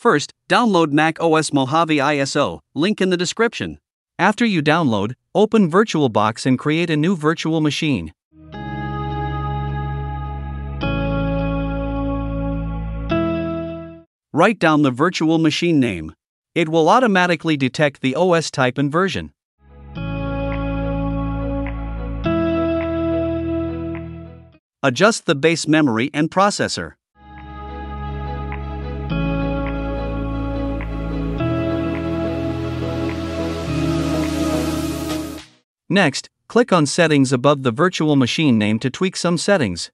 First, download Mac OS Mojave ISO, link in the description. After you download, open VirtualBox and create a new virtual machine. Write down the virtual machine name. It will automatically detect the OS type and version. Adjust the base memory and processor. Next, click on Settings above the virtual machine name to tweak some settings.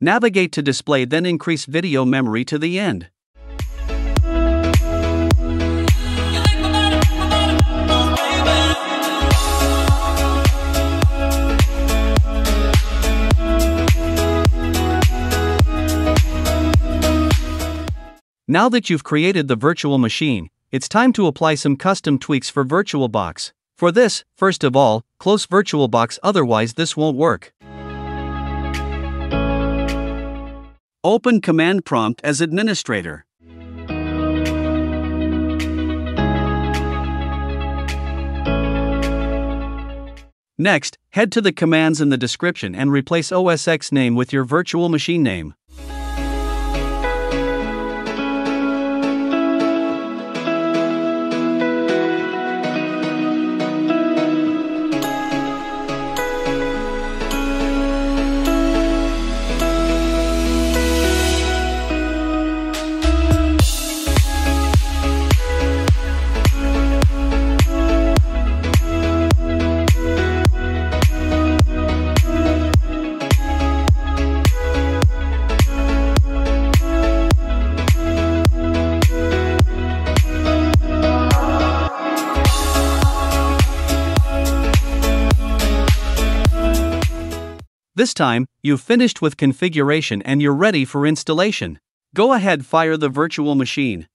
Navigate to display then increase video memory to the end. Now that you've created the virtual machine, it's time to apply some custom tweaks for VirtualBox. For this, first of all, close VirtualBox otherwise this won't work. Open Command Prompt as administrator. Next, head to the commands in the description and replace OSX name with your virtual machine name. This time, you've finished with configuration and you're ready for installation. Go ahead fire the virtual machine.